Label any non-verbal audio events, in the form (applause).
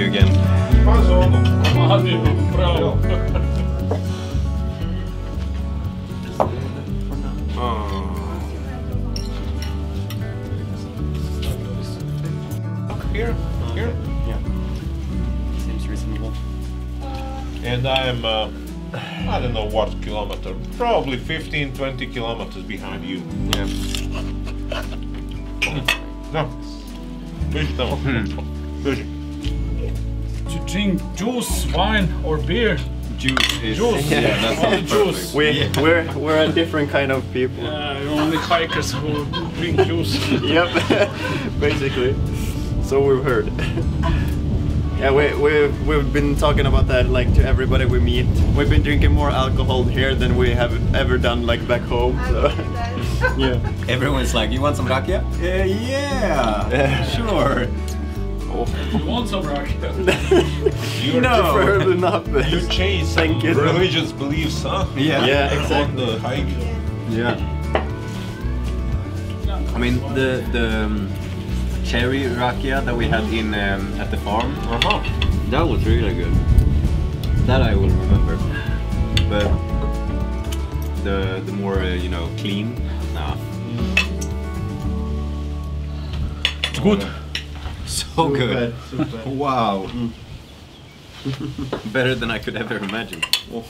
stugan. Oh. Here, here. Yeah. Seems reasonable. And I'm, uh, I don't know what kilometer, probably 15, 20 kilometers behind you. Yeah. No. Běž tam. Běž. To drink juice, wine, or beer. Juice is Juice. (laughs) Yeah, that Only sounds juice. perfect. We, we're, we're a different kind of people. Uh, only bikers who drink juice. (laughs) Yep, (laughs) basically. So we've heard. yeah, we, we've, we've been talking about that like to everybody we meet. We've been drinking more alcohol here than we have ever done like back home. So. yeah. Everyone's like, you want some rakia? Uh, yeah, Yeah. Sure. you want some rakia? (laughs) You're No. Preferably not. but- (laughs) You changed Thank you. religious beliefs, huh? Yeah. Yeah, On exactly. the hike. Yeah. I mean, the the um, cherry rakia that we had in um, at the farm, Uh-huh. that was really good. That I will remember. But the the more uh, you know clean, nah. It's good. So good. Super. Wow. (laughs) Better than I could ever imagine. Oh.